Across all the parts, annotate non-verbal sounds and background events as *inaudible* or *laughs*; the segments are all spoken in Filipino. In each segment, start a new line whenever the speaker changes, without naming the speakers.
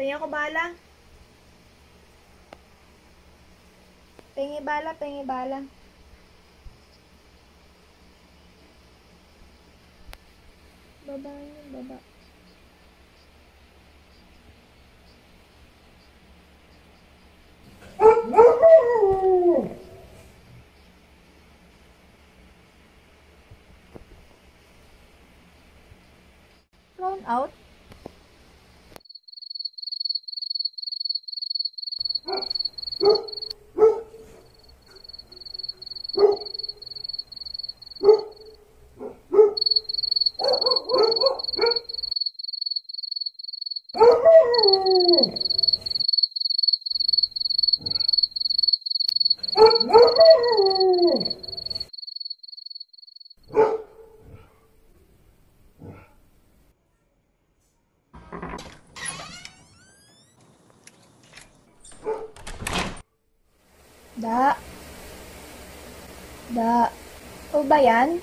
Pengi ako bala. Pengi bala, pengi bala. Baba yun, baba. Thrown out? Woo! Da. Da. O ba yan?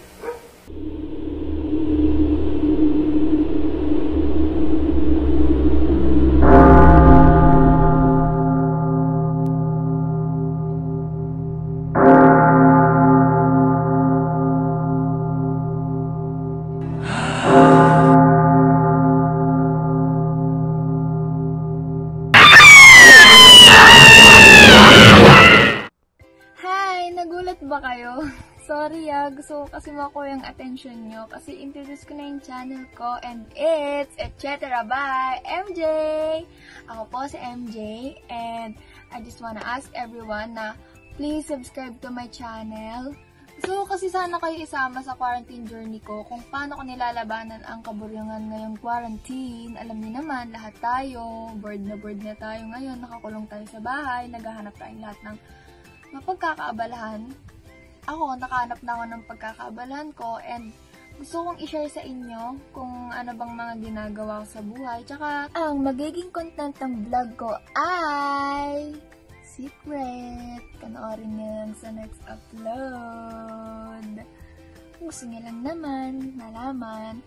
Ba kayo? *laughs* Sorry ah, gusto ko kasi makuha yung attention nyo kasi introduce ko na yung channel ko and it's etc. by MJ! Ako po si MJ and I just wanna ask everyone na please subscribe to my channel. So, kasi sana kayo isama sa quarantine journey ko kung paano ko nilalabanan ang kaburyangan ngayong quarantine. Alam niyo naman, lahat tayo, bored na bored na tayo ngayon, nakakulong tayo sa bahay, naghahanap tayong lahat ng mapagkakaabalahan. Ako, nakahanap na ako ng pagkakaabalahan ko and gusto kong i-share sa inyo kung ano bang mga ginagawa ko sa buhay. Tsaka, ang magiging content ng vlog ko ay secret. Panoorin niyo lang sa next upload. Gusto niyo lang naman malaman,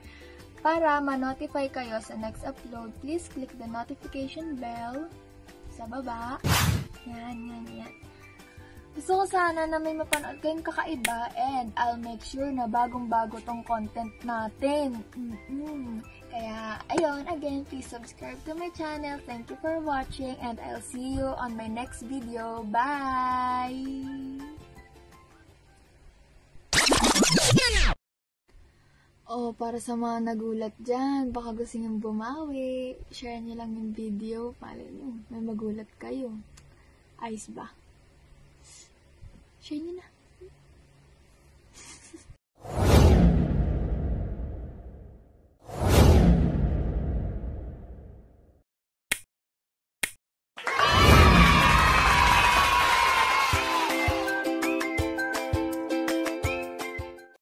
para ma-notify kayo sa next upload, please click the notification bell sa baba. Yan, yan, yan. Gusto ko sana na may mapanood kayong kakaiba and I'll make sure na bagong-bago tong content natin. mm Kaya, ayun, again, please subscribe to my channel. Thank you for watching and I'll see you on my next video. Bye! Oh, para sa mga nagulat dyan, baka gusto niyong bumawi, share niyo lang yung video, malay niyo, may magulat kayo. Ayos ba? Share niyo na.